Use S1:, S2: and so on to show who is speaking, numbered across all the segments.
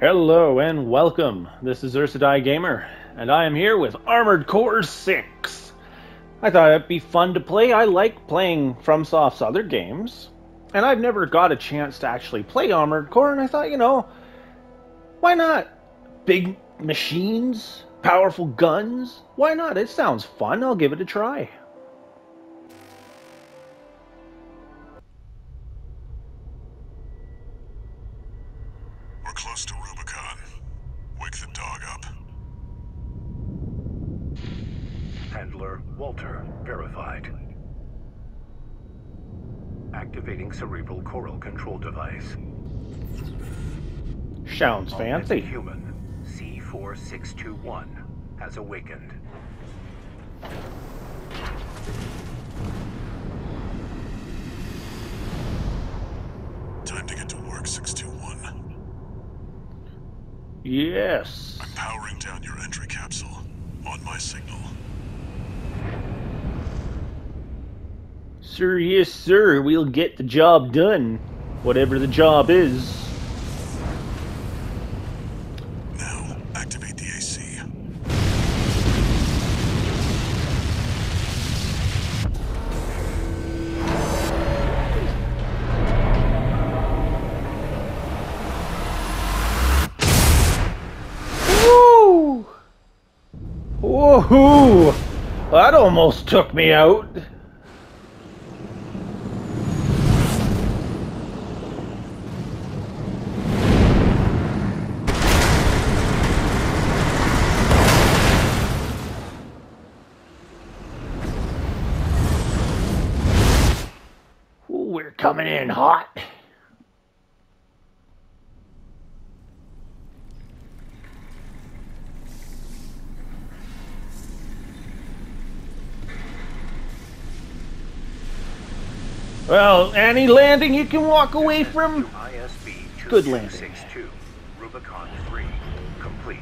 S1: Hello and welcome. This is Ursidae Gamer, and I am here with Armored Core 6. I thought it'd be fun to play. I like playing FromSoft's other games, and I've never got a chance to actually play Armored Core, and I thought, you know, why not? Big machines, powerful guns. Why not? It sounds fun. I'll give it a try. Fancy.
S2: Human C4621 has awakened.
S3: Time to get to work, 621.
S1: Yes.
S3: I'm powering down your entry capsule. On my signal.
S1: Sir, yes, sir. We'll get the job done. Whatever the job is. Almost took me out. Ooh, we're coming in hot. Well, any landing you can walk away from.
S2: ISB
S1: Good landing.
S2: 2262. Rubicon 3 complete.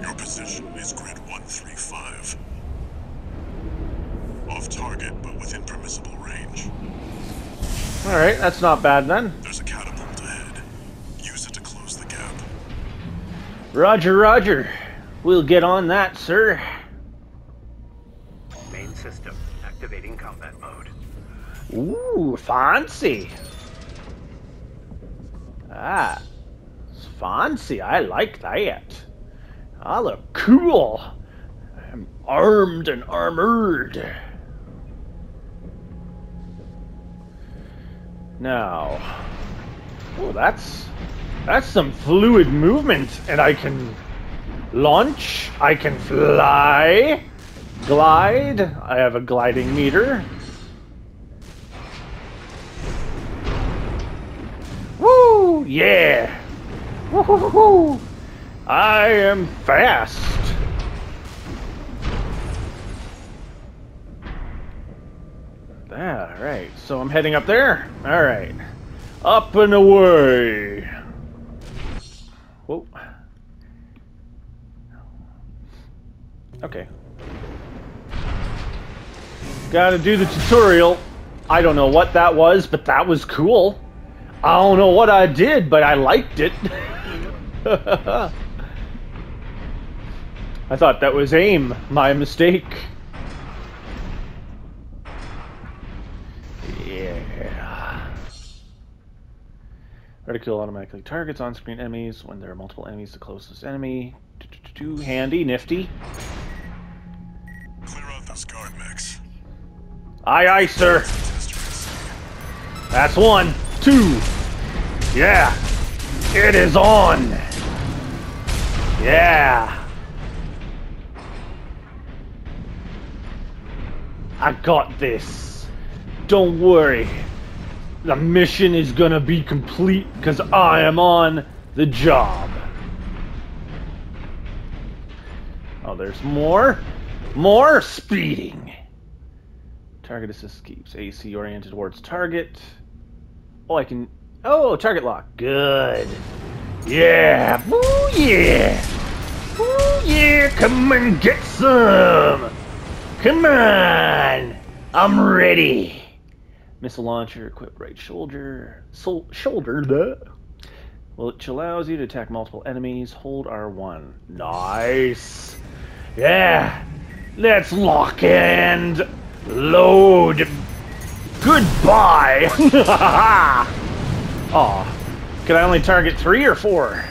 S3: Your position is grid 135. Off target, but within permissible range.
S1: All right, that's not bad then.
S3: There's a catapult ahead. Use it to close the gap.
S1: Roger, Roger. We'll get on that, sir.
S2: Main system activating combat mode.
S1: Ooh, fancy. Ah, it's fancy. I like that. I look cool. I'm armed and armored. Now, oh, that's that's some fluid movement, and I can launch. I can fly, glide. I have a gliding meter. Yeah! Woo! I am fast! Alright, so I'm heading up there? Alright. Up and away! Whoa. Okay. Gotta do the tutorial. I don't know what that was, but that was cool. I don't know what I did, but I liked it. I thought that was aim. My mistake. Yeah. Reticule automatically targets on-screen enemies when there are multiple enemies. The closest enemy. Too handy, nifty.
S3: Clear out those guard mechs.
S1: Aye, aye, sir. That's one, two. Yeah. It is on. Yeah. I got this. Don't worry. The mission is gonna be complete because I am on the job. Oh, there's more. More speeding. Target assist keeps AC oriented towards target. Oh, I can. Oh, target lock. Good. Yeah. Ooh, yeah. Ooh, yeah. Come and get some. Come on. I'm ready. Missile launcher equipped right shoulder. Sol- shoulder, duh. which allows you to attack multiple enemies. Hold R1. Nice. Yeah. Let's lock and load. Goodbye. Aw. Can I only target three or four?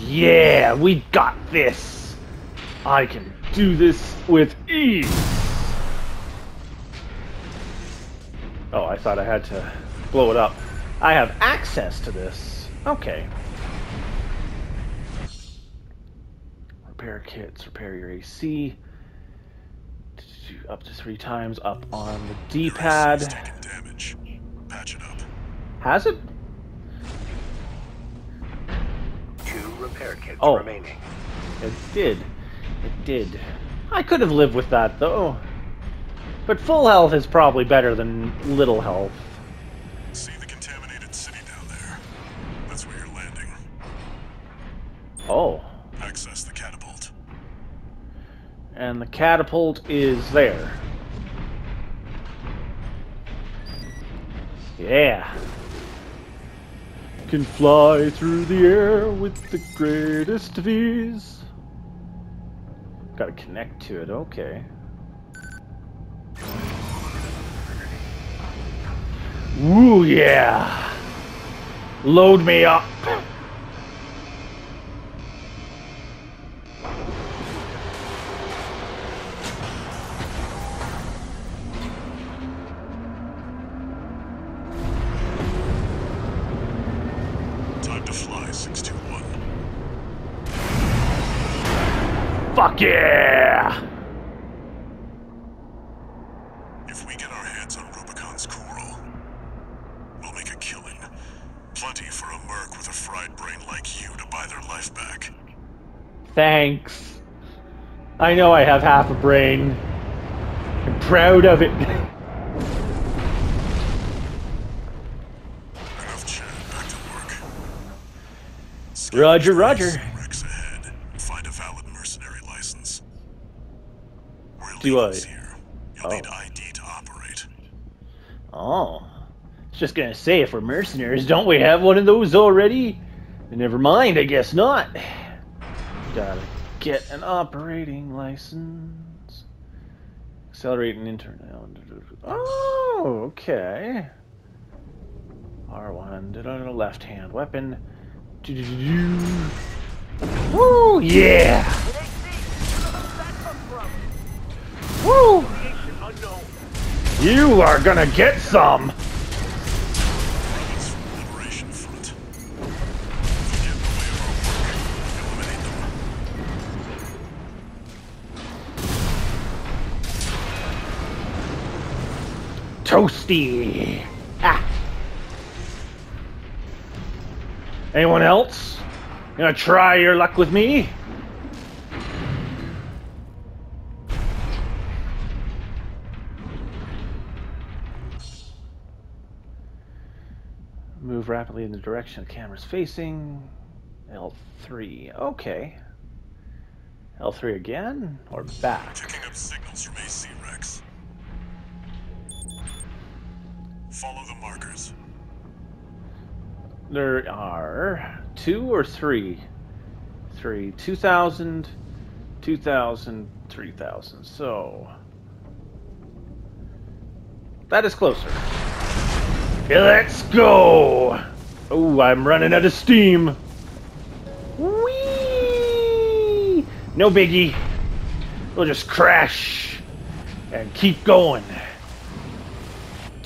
S1: Yeah, we got this. I can do this with ease. Oh, I thought I had to blow it up. I have access to this. Okay. Repair kits, repair your AC. Up to three times up on the D-pad.
S3: Your AC 's taken damage. Patch it up.
S1: Has it?
S2: Two repair kits
S1: Oh.
S2: remaining.
S1: It did. It did. I could have lived with that though. But full health is probably better than little health. Oh.
S3: Access the catapult.
S1: And the catapult is there. Yeah. Can fly through the air with the greatest of ease. Gotta connect to it, okay. Ooh, yeah. Load me up. Yeah!
S3: If we get our hands on Rubicon's coral, we'll make a killing. Plenty for a merc with a fried brain like you to buy their life back.
S1: Thanks. I know I have half a brain. I'm proud of it.
S3: Enough chat, back to work. Scout
S1: Roger,
S3: the
S1: roger.
S3: trails and wrecks ahead. Find a valid mercenary license. We're
S1: Do I-
S3: here. You'll
S1: Oh.
S3: need ID to operate.
S1: Oh. I was just gonna say, if we're mercenaries, don't we have one of those already? Never mind, I guess not. Gotta get an operating license. Accelerate and internet. Oh, okay. R1, did on a left hand weapon. Woo, oh, yeah! Woo! You are gonna get some! Toasty! Ah! Anyone else? Gonna try your luck with me? Rapidly in the direction the camera's facing. L3. Okay. L3 again? Or back?
S3: Up signals from AC wrecks. Follow the markers.
S1: There are two or three? Three. 2,000, 2,000, 3,000. So. That is closer. Let's go! Oh, I'm running out of steam. Whee! No biggie. We'll just crash and keep going.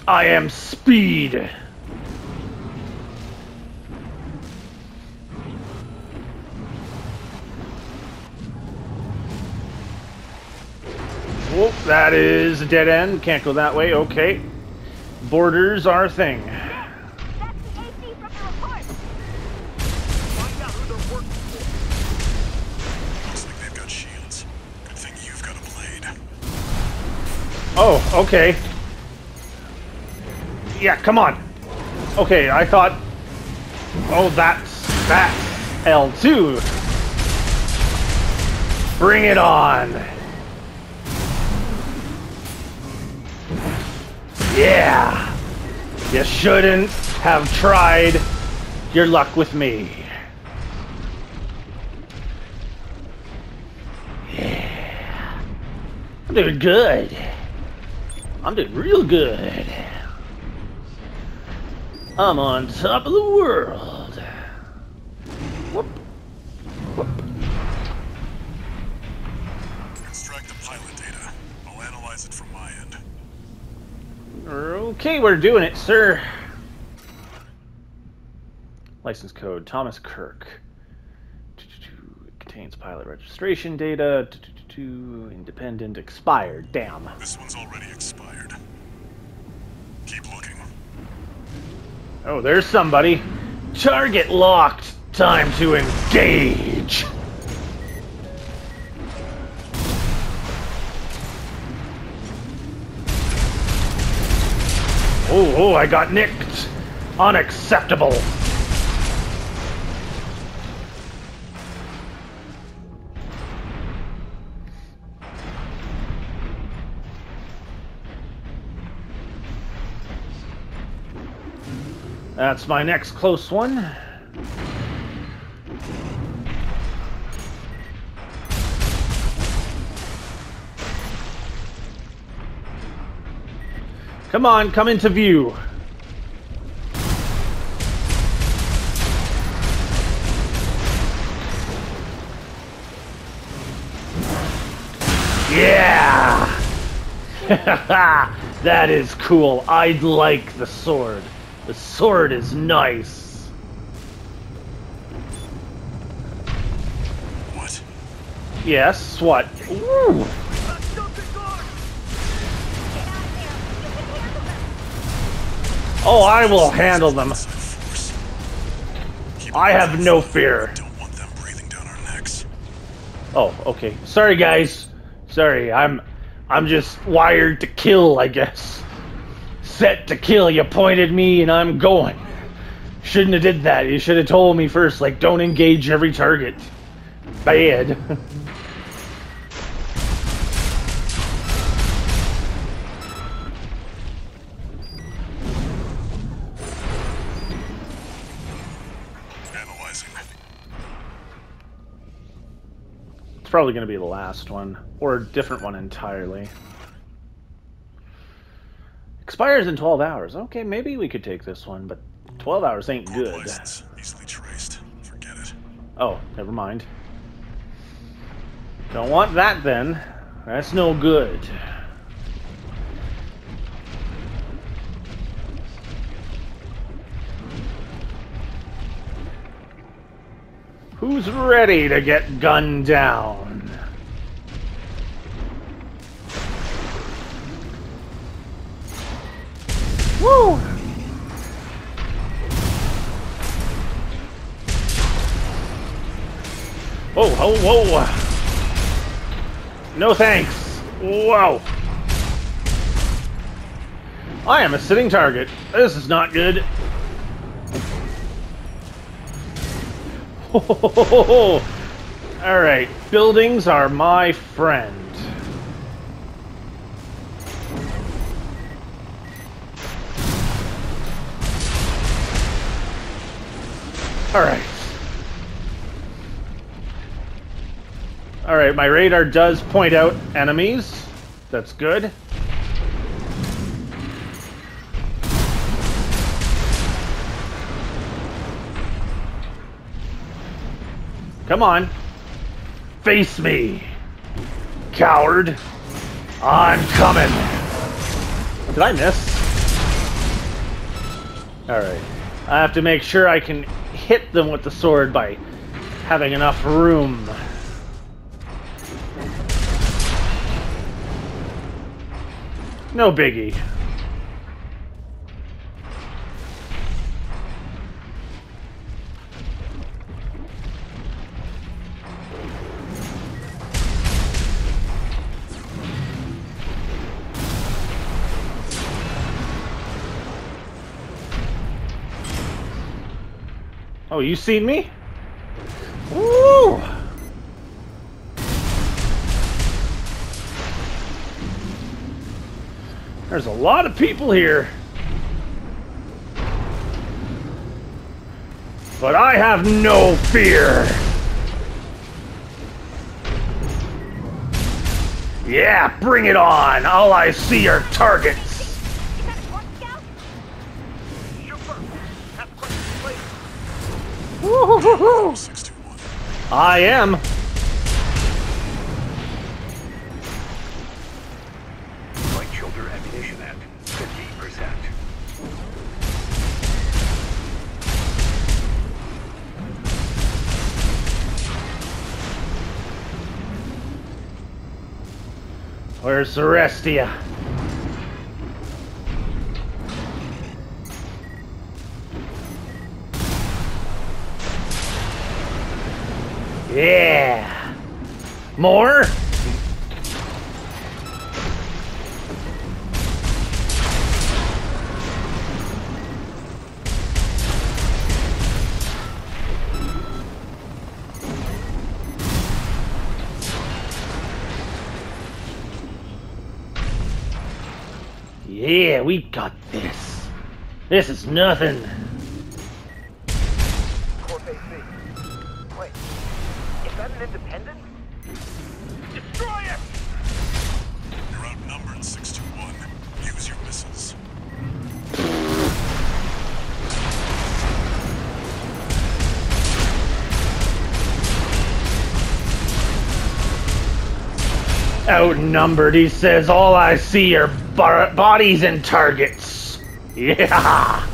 S1: I am speed. Whoop, that is a dead end. Can't go that way. Okay. Borders are a thing. Oh, okay. Yeah, come on. Okay, I thought. Oh, that's that's L2. Bring it on! Yeah! You shouldn't have tried your luck with me. Yeah. I'm doing good. I'm doing real good. I'm on top of the world. Okay, we're doing it, sir. License code Thomas Kirk. It contains pilot registration data. Independent expired. Damn.
S3: This one's already expired. Keep looking.
S1: Oh, there's somebody. Target locked. Time to engage. Oh, oh, I got nicked. Unacceptable. That's my next close one. Come on, come into view. Yeah! that is cool. I'd like the sword. The sword is nice.
S3: What?
S1: Yes, what? Ooh. Oh, I will handle them. I have no fear.
S3: Don't want them breathing down our necks.
S1: Oh, okay. Sorry, guys. Sorry, I'm, I'm just wired to kill, I guess. Set to kill. You pointed me, and I'm going. Shouldn't have did that. You should have told me first. Like, don't engage every target. Bad. probably going to be the last one, or a different one entirely. Expires in 12 hours. Okay, maybe we could take this one, but 12 hours ain't good.
S3: license. Easily traced. Forget it.
S1: Oh, never mind. Don't want that then. That's no good. Who's ready to get gunned down? Woo! Whoa, whoa, whoa! No thanks! Whoa! I am a sitting target. This is not good. Alright, buildings are my friend. Alright. Alright, my radar does point out enemies. That's good. Come on. Face me. Coward. I'm coming. Did I miss? Alright. I have to make sure I can hit them with the sword by having enough room. No biggie. you seen me? Woo! There's a lot of people here. But I have no fear. Yeah, bring it on. All I see are targets. I am.
S2: Light shoulder ammunition at 50%.
S1: Where's the rest of ya? Yeah. More? Yeah, we got this. This is nothing.
S2: That an independent? Destroy it!
S3: You're outnumbered, 621. Use your missiles.
S1: Outnumbered, he says. All I see are bar- bodies and targets. Yeah.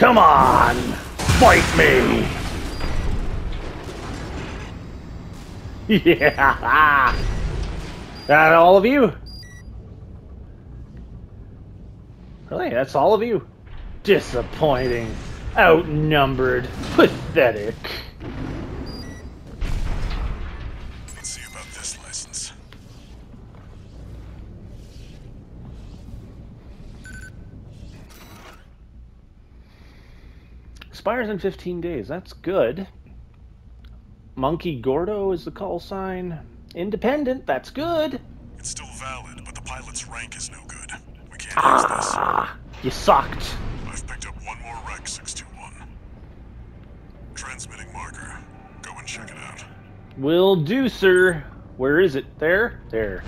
S1: Come on, fight me. Yeah. That all of you? Really? That's all of you? Disappointing. Outnumbered. Pathetic. Expires in 15 days. That's good. Monkey Gordo is the call sign. Independent. That's good.
S3: It's still valid, but the pilot's rank is no good. We can't use this.
S1: Ah, you sucked.
S3: I've picked up one more wreck, 621. Transmitting marker. Go and check it out.
S1: Will do, sir. Where is it? There? There.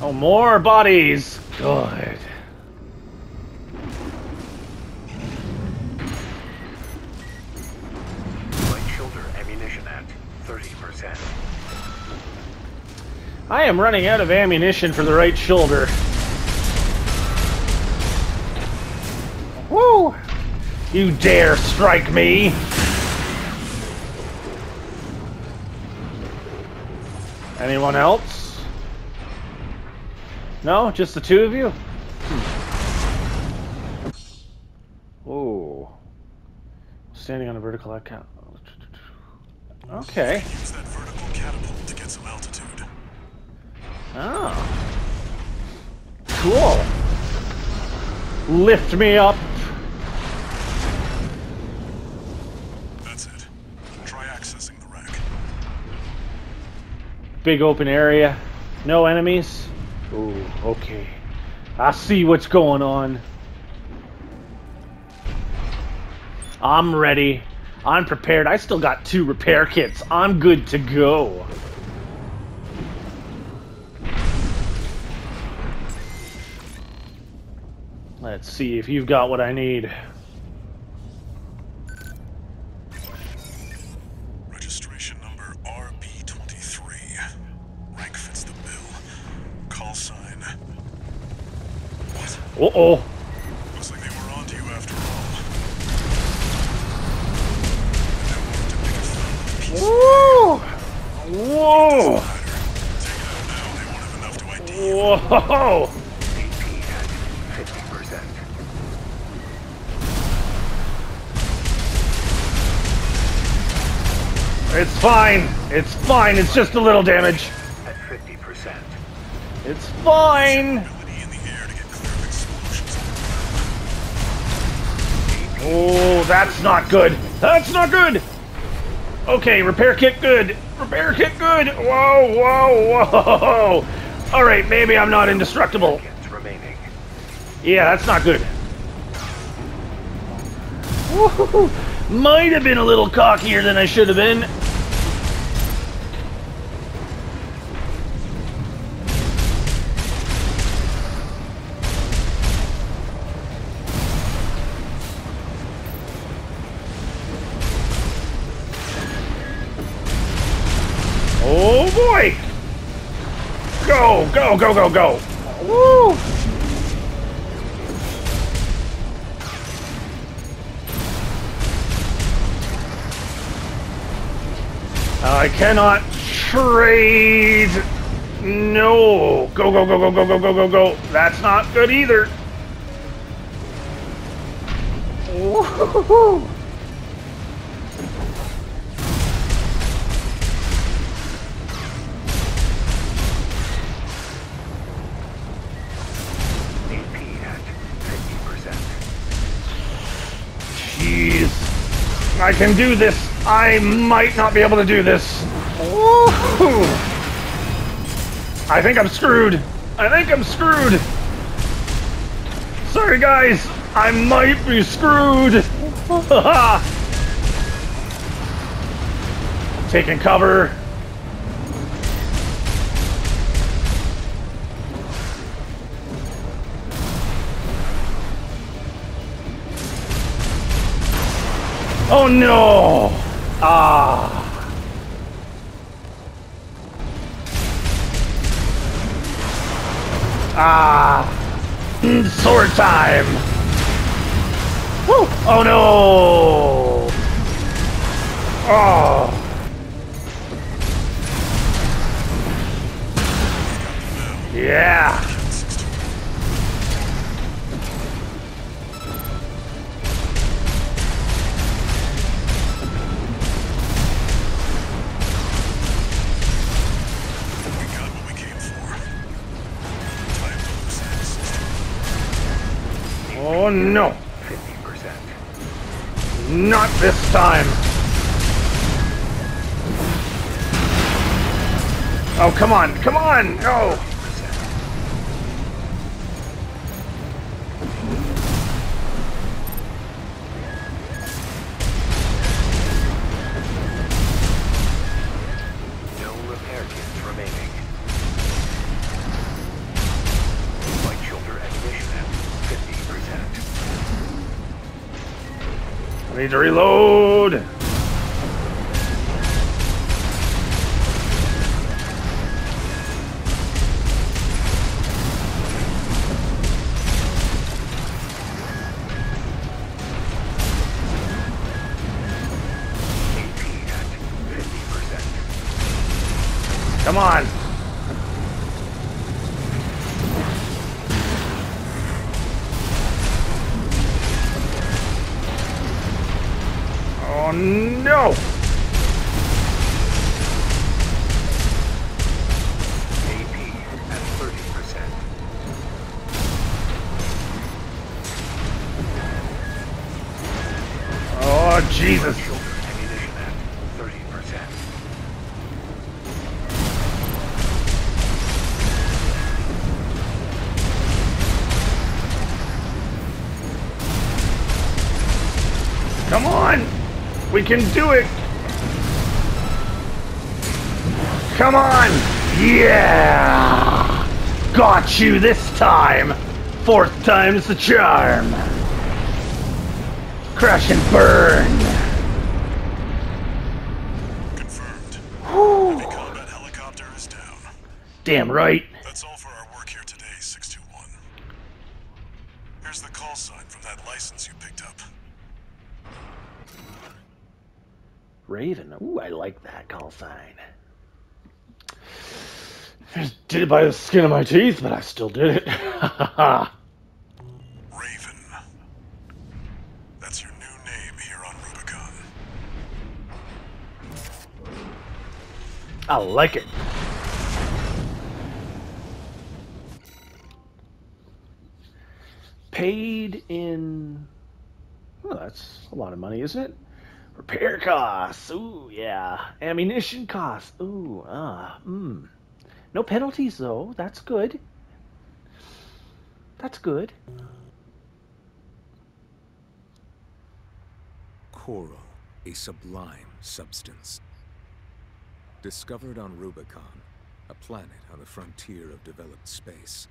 S1: Oh, more bodies. Good. I am running out of ammunition for the right shoulder. Woo! You dare strike me! Anyone else? No? Just the two of you? Hmm. Whoa. Standing on a vertical account. Okay. Oh. Cool. Lift me up.
S3: That's it. Try accessing the wreck.
S1: Big open area. No enemies. Ooh, okay. I see what's going on. I'm ready. I'm prepared. I still got two repair kits. I'm good to go. Let's see if you've got what I need.
S3: Registration number RB23. Rank fits the bill. Call sign. What?
S1: Uh oh.
S3: Looks like they were onto you after all. Now we're to pick a final piece.
S1: Woo! Whoa!
S3: Take
S1: It's fine. It's fine. It's just a little damage.
S2: At 50%.
S1: It's fine.
S3: Ability in the air to get clear of explosions.
S2: AP
S1: Oh, that's not good. That's not good. Okay, repair kit good. Repair kit good. Whoa, whoa, whoa. All right, maybe I'm not indestructible. Yeah, that's not good. Woo-hoo-hoo. Might have been a little cockier than I should have been. Go, go, go, go! Woo! I cannot trade. No. Go, go, go, go, go, go, go, go, go. That's not good either. Woo-hoo-hoo. I can do this. I might not be able to do this. I think I'm screwed. I think I'm screwed. Sorry, guys. I might be screwed. Taking cover. Oh no! Ah. Ah. Mm, Sword time! Woo! Oh no! Oh. Yeah! Oh no!
S2: 50%.
S1: Not this time! Oh, come on! Come on! No! Need to reload!
S2: AP at 50%.
S1: Come on! Come on! We can do it! Come on! Yeah! Got you this time! Fourth time's the charm! Crash and burn!
S3: Confirmed. Heavy combat helicopter is down.
S1: Damn right!
S3: That's all for our work here today, 621. Here's the call sign from that license you picked up.
S1: Raven. Ooh, I like that call sign. Just did it by the skin of my teeth, but I still did it.
S3: Raven. That's your new name here on Rubicon.
S1: I like it. Paid in Well, that's a lot of money, isn't it? Repair costs. Ooh, yeah. Ammunition costs. Ooh, ah, mmm. No penalties, though. That's good. That's good.
S4: Coral, a sublime substance. Discovered on Rubicon, a planet on the frontier of developed space.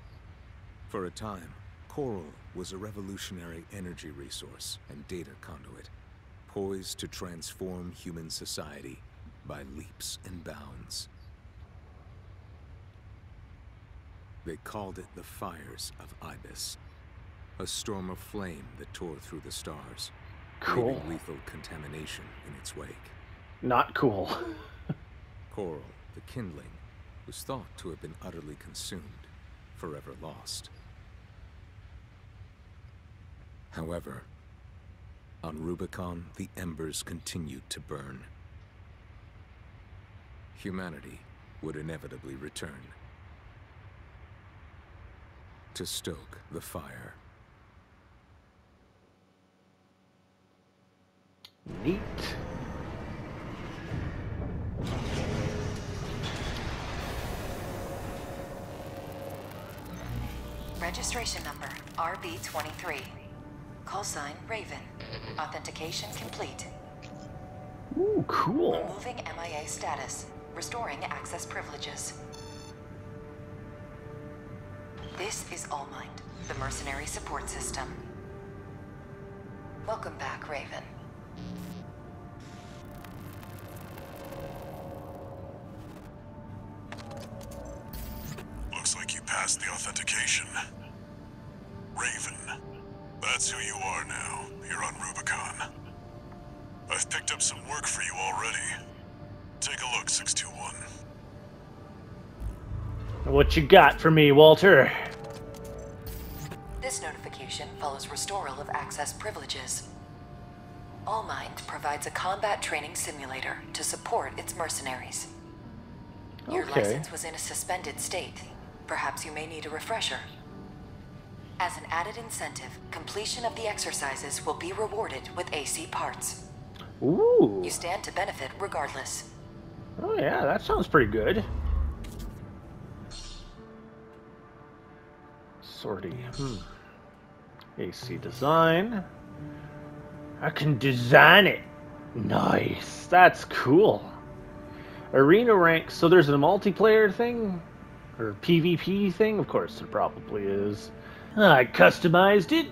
S4: For a time, coral was a revolutionary energy resource and data conduit, poised to transform human society by leaps and bounds. They called it the Fires of Ibis, a storm of flame that tore through the stars,
S1: Cool.
S4: leaving lethal contamination in its wake.
S1: Not cool.
S4: Coral, the kindling, was thought to have been utterly consumed, forever lost. However, on Rubicon, the embers continued to burn. Humanity would inevitably return to stoke the fire.
S1: Neat.
S5: Registration number RB23. Call sign Raven. Authentication complete.
S1: Ooh, cool.
S5: Removing MIA status. Restoring access privileges. This is Allmind, the mercenary support system. Welcome back, Raven.
S3: Looks like you passed the authentication. Raven. That's who you are now. You're on Rubicon. I've picked up some work for you already. Take a look, 621.
S1: What you got for me, Walter?
S5: This notification follows restoral of access privileges. Allmind provides a combat training simulator to support its mercenaries. Your
S1: Okay.
S5: license was in a suspended state. Perhaps you may need a refresher. As an added incentive, completion of the exercises will be rewarded with AC parts.
S1: Ooh.
S5: You stand to benefit regardless.
S1: Oh yeah, that sounds pretty good. Sortie. Hmm. AC design. I can design it. Nice. That's cool. Arena rank. So there's a multiplayer thing? Or PvP thing? Of course, there probably is. I customized it.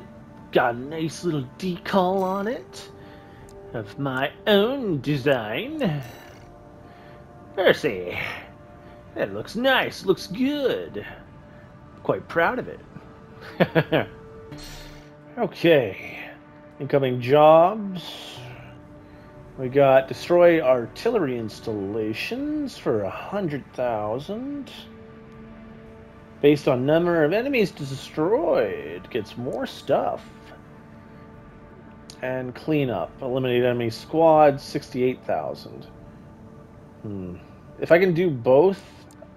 S1: Got a nice little decal on it. Of my own design. Percy. That looks nice. Looks good. Quite proud of it. okay. Incoming jobs. We got destroy artillery installations for a hundred thousand. Based on number of enemies destroyed, gets more stuff. And clean up. Eliminate enemy squad, sixty-eight thousand. Hmm. If I can do both,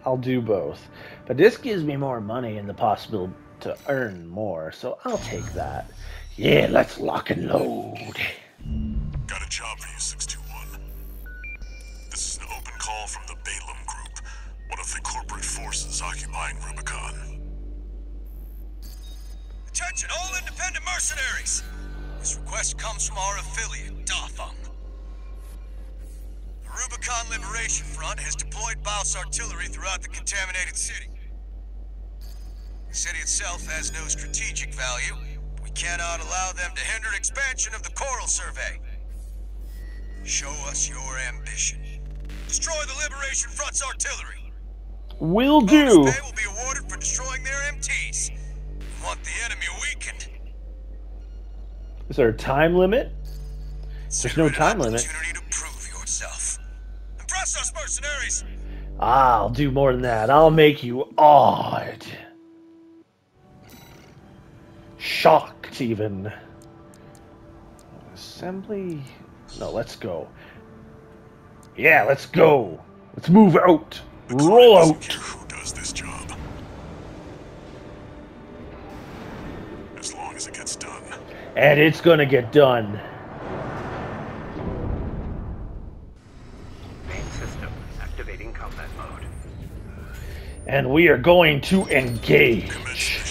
S1: I'll do both. But this gives me more money and the possibility to earn more, so I'll take that. Yeah, let's lock and load.
S3: Got a job for you, 621. This is an open call from the Balam one of the corporate forces occupying Rubicon.
S6: Attention, all independent mercenaries! This request comes from our affiliate, Dafeng. The Rubicon Liberation Front has deployed BAWS artillery throughout the contaminated city. The city itself has no strategic value. We cannot allow them to hinder expansion of the Coral Survey. Show us your ambition. Destroy the Liberation Front's artillery.
S1: Will
S6: Bonus
S1: do.
S6: pay will be awarded for destroying their MTs. We want the enemy weakened.
S1: Is there a time limit?
S6: There's
S1: no time limit.
S6: To prove yourself. Impress us, mercenaries.
S1: I'll do more than that. I'll make you odd. Shocked, even. Assembly? No, let's go. Yeah, let's go. Let's move out.
S3: The
S1: Roll
S3: client doesn't
S1: out.
S3: care who does this job. As long as it gets done.
S1: and it's gonna get done.
S2: Main system activating combat mode.
S1: And we are going to engage.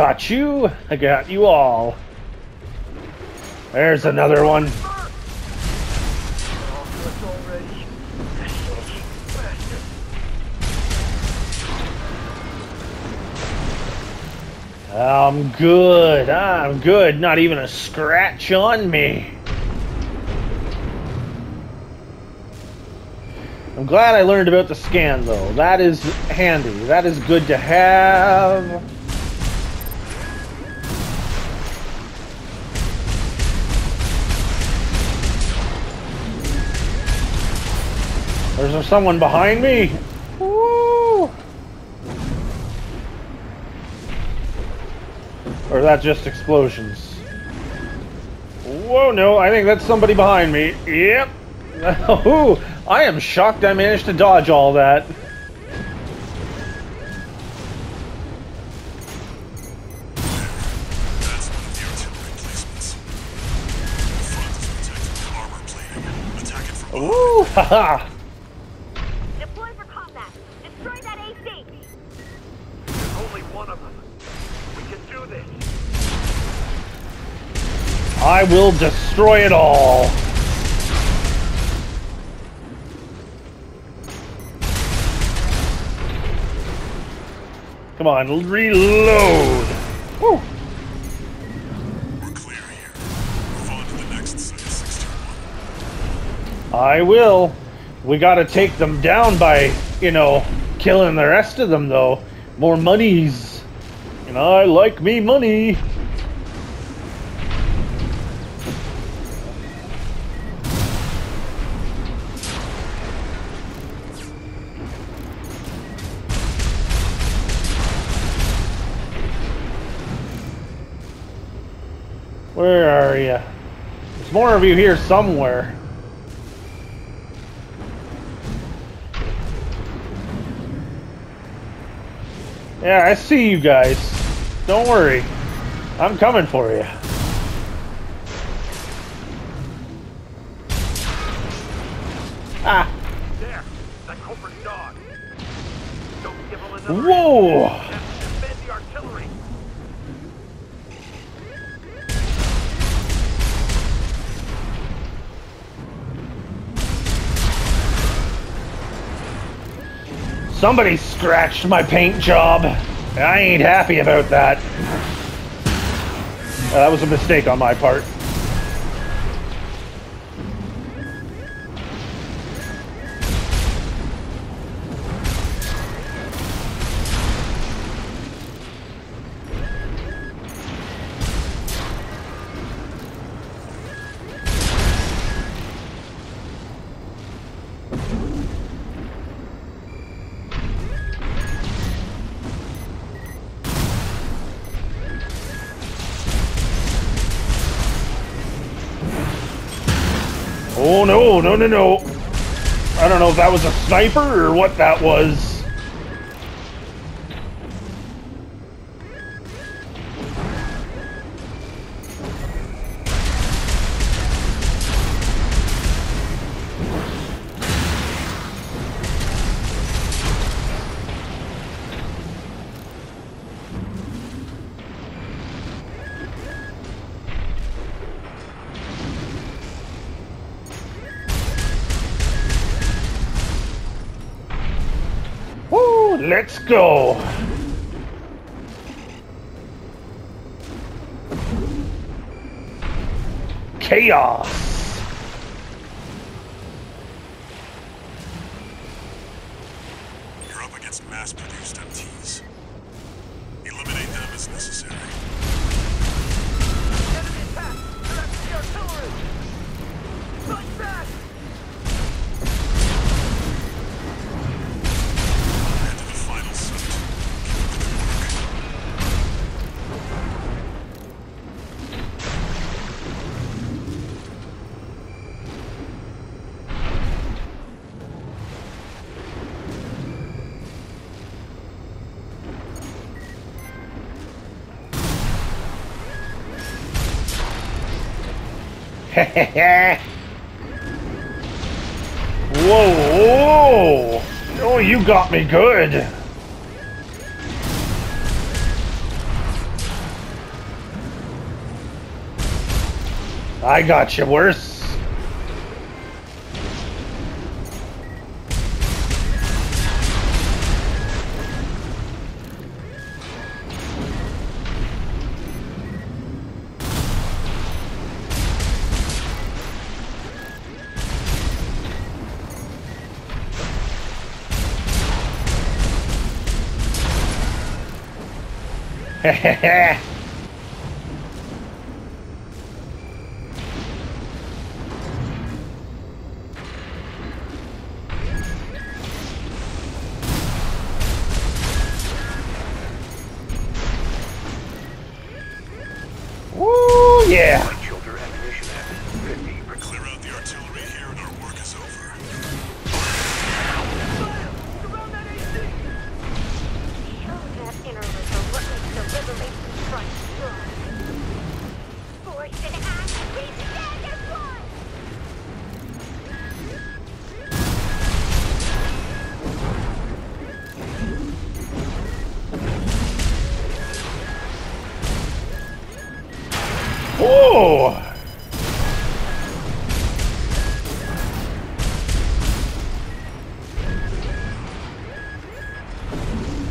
S1: Got you. I got you all. There's another one. I'm good. I'm good. Not even a scratch on me. I'm glad I learned about the scan, though. That is handy. That is good to have. There's someone behind me. Woo! Or is that just explosions? Whoa, no, I think that's somebody behind me. Yep. Ooh, I am shocked I managed to dodge all that.
S3: That's one
S1: I will destroy it all. Come on, reload. Woo.
S3: We're clear here. Move on to the next Site 61.
S1: I will. We gotta take them down by, you know, killing the rest of them, though. More monies. And I like me money. Where are you? There's more of you here somewhere. Yeah, I see you guys. Don't worry. I'm coming for you. Ah!
S2: There, that Cobra dog. Don't give him another.
S1: Whoa! Somebody scratched my paint job. I ain't happy about that. Uh, that was a mistake on my part. No, no, no. I don't know if that was a sniper or what that was. Let's go. Chaos. Whoa! Oh, you got me good. I got you worse. Hehehe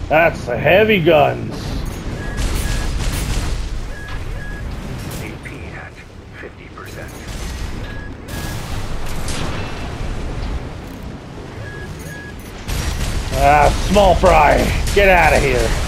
S1: That's the heavy guns.
S2: AP at 50%.
S1: Ah, small fry. Get out of here.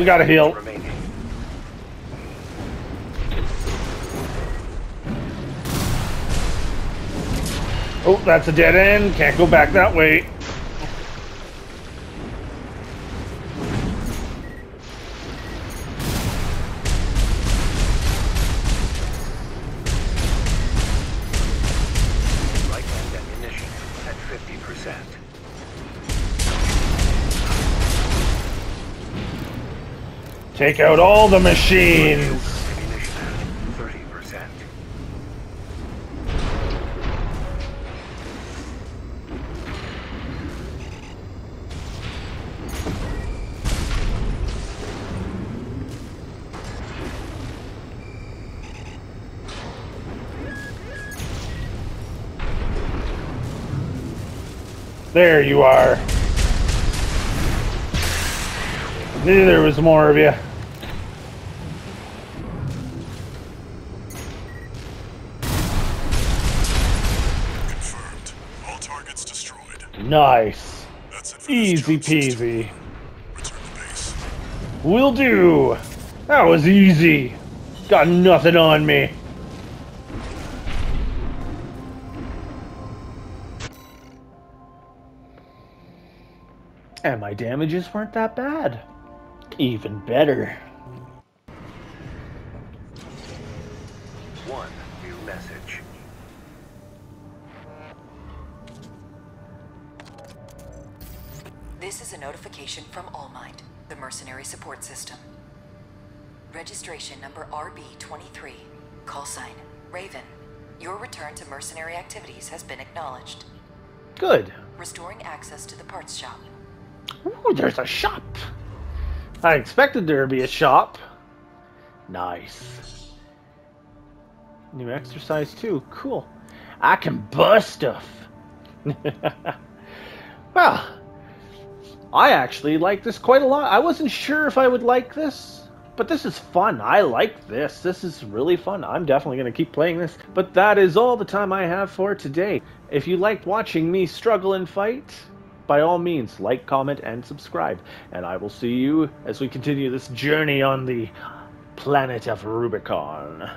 S1: We gotta heal. Oh, that's a dead end. Can't go back that way. Take out all the machines.
S2: Ammunition at 30%.
S1: There you are. There was more of you. Nice.
S3: That's it for this
S1: Easy peasy.
S3: Return to base.
S1: Will do. That was easy. Got nothing on me. And my damages weren't that bad. Even better.
S5: This is a notification from Allmind, the mercenary support system. Registration number RB23. Call sign Raven. Your return to mercenary activities has been acknowledged.
S1: Good.
S5: Restoring access to the parts shop.
S1: Ooh, there's a shop. I expected there to be a shop. Nice. New exercise too. Cool. I can bust stuff. well, I actually like this quite a lot. I wasn't sure if I would like this, but this is fun. I like this. This is really fun. I'm definitely going to keep playing this. But that is all the time I have for today. If you liked watching me struggle and fight, by all means, like, comment, and subscribe. And I will see you as we continue this journey on the planet of Rubicon.